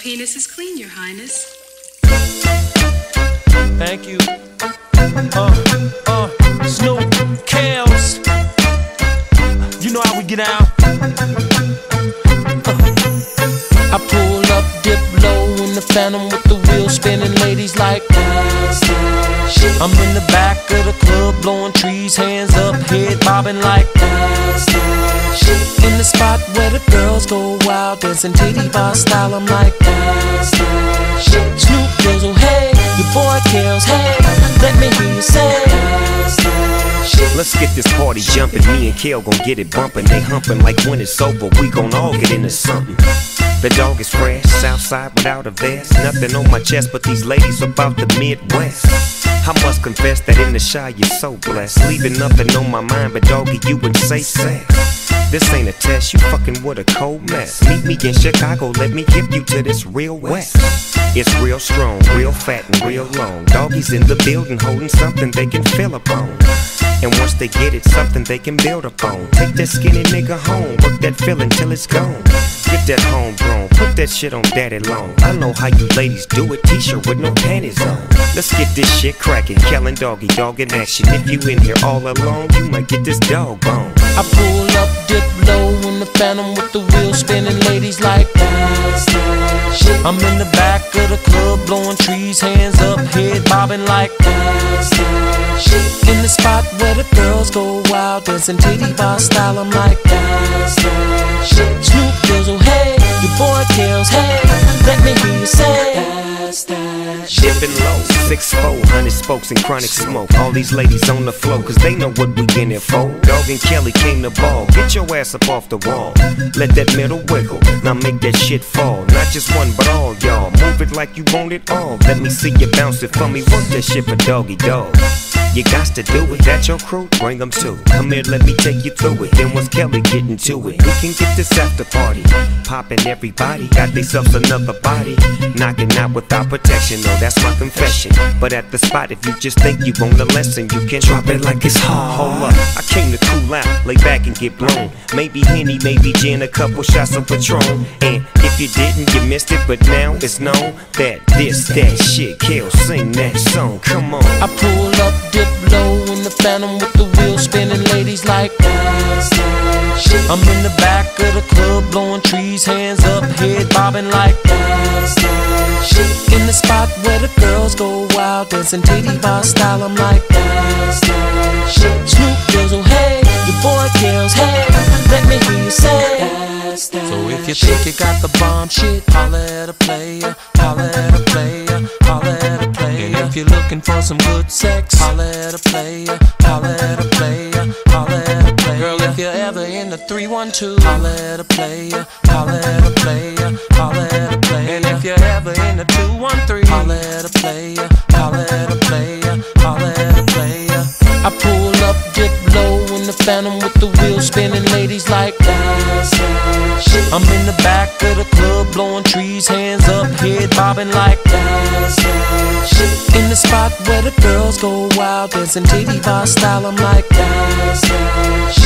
penis is clean, Your Highness. Thank you. Uh, uh, Snoop, Kels. You know how we get down. Uh, I pull up, dip low in the phantom with the wheels spinning. Ladies like, I'm in the back of the club, blowing trees, hands up, head bobbing like, in the spot where the girls go wild, dancing titty bar style. I'm like, that shit Snoop Dizzle, oh, hey, your boy Kels, hey, let me hear you say. Let's get this party jumping. Me and Kels gon' get it bumping. They humping like when it's over. We gon' all get into something. The dog is fresh, Southside without a vest. Nothing on my chest, but these ladies about the Midwest. I must confess that in the shy you're so blessed. Leaving nothing on my mind, but doggy, you would say sex. This ain't a test, you fucking with a cold mess. Meet me in Chicago, let me give you to this real west. It's real strong, real fat, and real long. Doggies in the building holding something they can feel upon. And once they get it, something they can build upon. Take that skinny nigga home, work that feeling till it's gone. Get that homegrown, put that shit on daddy long. I know how you ladies do it, t-shirt with no panties on. Let's get this shit cracking, Kellen doggy, dog in action. If you in here all alone, you might get this dog bone. I pull up, dip low in the phantom with the wheels spinning. Ladies like, I'm in the back of the club, blowing trees, hands up, head bobbing like, in the spot where the girls go wild, dancing titty bar style. I'm like, Snoop Dizzle, hey, your boy Kels, hey, let me hear you say. Six four, hundred spokes and chronic smoke. All these ladies on the floor, cause they know what we in it for. Dog and Kelly came to ball. Get your ass up off the wall. Let that middle wiggle. Now make that shit fall. Not just one, but all y'all. Move it like you want it all. Let me see you bounce it for me. Work that shit for doggy dog. You got to do it. That your crew? Bring them too. Come here, let me take you through it. Then once Kelly getting to it, we can get this after party. Popping everybody, got themselves another body. Knocking out without protection, no, that's my confession. But at the spot, if you just think you want a lesson, you can drop it like it's hot. Hold up, I came to cool out, lay back and get blown. Maybe Henny, maybe gin, a couple shots of Patron. And if you didn't, you missed it, but now it's known that this, that shit, kill, sing that song. Come on. I pull up, phantom with the wheels spinning. Ladies like, I'm in the back of the club, blowing trees, hands up, head bobbing like, in the spot where the girls go wild, dancing titty bar style. I'm like, Snoop Dizzle, oh, hey, your boy Kels, hey, let me hear you say. So if you think you got the bomb shit, holla at a player, holla at a player, you're looking for some good sex, holla at a player, holla at a player, holla at a player. Girl, if you're ever in the 312, holla at a player, holla at a player, holla at a player. And if you're ever in the 213, holla at a player, holla at a player, holla at a player. I pull up, dip low in the phantom with the wheels spinning. Ladies like, that. I'm in the back of the club, blowing trees, hands up, head bobbing like, in the spot where the girls go wild, dancing TV bar style. I'm like, Snoop